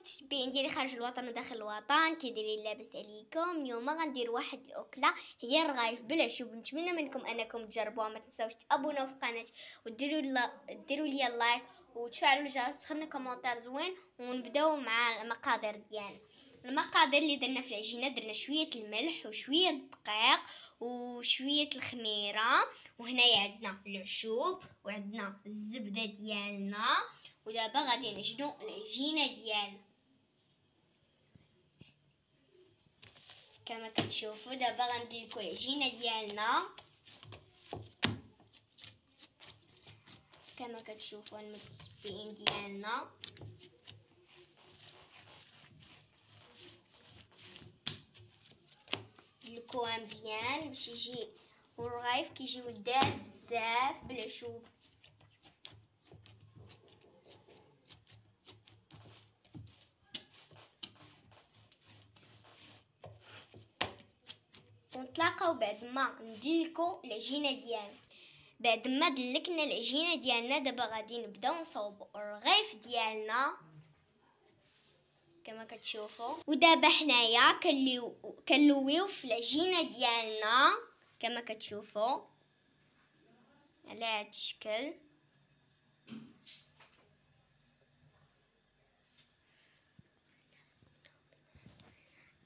متتبعين ديالي خارج الوطن وداخل الوطن كي دايرين لاباس عليكم اليوم غندير واحد الأكلة هي الرغايف بالعشوب. نتمنى منكم أنكم تجربوها ما تنساوش تأبوناو في القناه وديروا ديروا لي like وتفعلوا الجرس تخلنا commentaire زوين ونبداو مع المقادير ديالنا. المقادير اللي درنا في العجينة درنا شوية الملح وشوية الدقيق وشوية الخميرة وهنايا عندنا العشوب وعندنا الزبدة ديالنا ودابا غادي نجنو العجينة ديالنا. كما كتشوفوا دابا غندير لكم العجينه ديالنا كما كتشوفوا المتشبعين ديالنا دلكوها مزيان باش يجي والرغايف كيجيو لذاذ بزاف بلا شوب ونتلاقاو بعد ما ندلكو العجينة ديالنا. بعد ما دلكنا العجينة ديالنا دابا غادي نبداو نصاوبو الرغيف ديالنا. كما كتشوفوا. ودابا حنايا كنلويو في العجينة ديالنا. كما كتشوفوا. على هذا الشكل.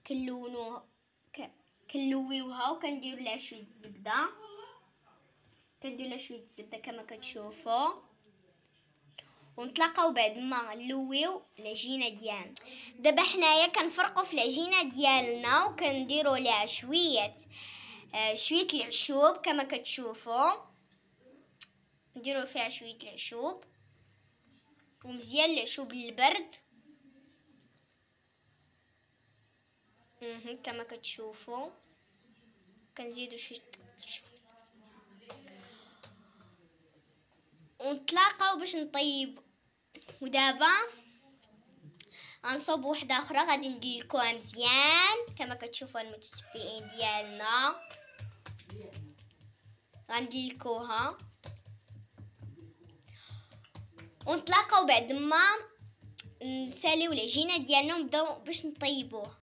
كنلونوها كنلويوها وكنديروا لها شوية الزبده كندير لها شوية الزبده كما كتشوفوا ونتلاقاو بعد ما نلويو العجينة ديالنا. دابا حنايا كنفرقوا في العجينة ديالنا وكنديروا لها شوية آه شوية العشوب كما كتشوفوا نديروا فيها شوية العشوب. ومزيان العشوب للبرد. كما كتشوفوا. كنزيدوا شوية ونتلاقاو باش نطيب. ودابا غنصوب وحده أخرى غادي ندلكوها مزيان كما كتشوفوا المتتبعين ديالنا. غندلكوها ونتلاقاو بعد ما نساليو العجينة ديالنا ونبداو باش نطيبوها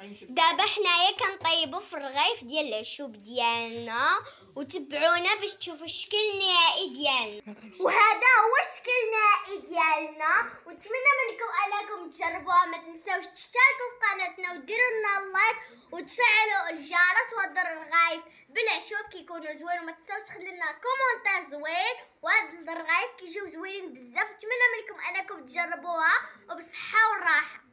دابا حنايا كنطيبوا في الرغيف ديال العشوب ديالنا وتبعونا باش تشوفوا الشكل النهائي ديالنا. وهذا هو الشكل النهائي ديالنا. ونتمنى منكم انكم تجربوها. ما تنساوش تشتركوا في قناتنا وديروا لنا like وتفعلوا الجرس وهذا الرغايف بالعشوب. كيكونوا زوين وما تنساوش تخلوا لنا commentaire زوين. وهاد الرغايف كيجيو زوينين بزاف. نتمنى منكم انكم تجربوها. وبصحه والراحة.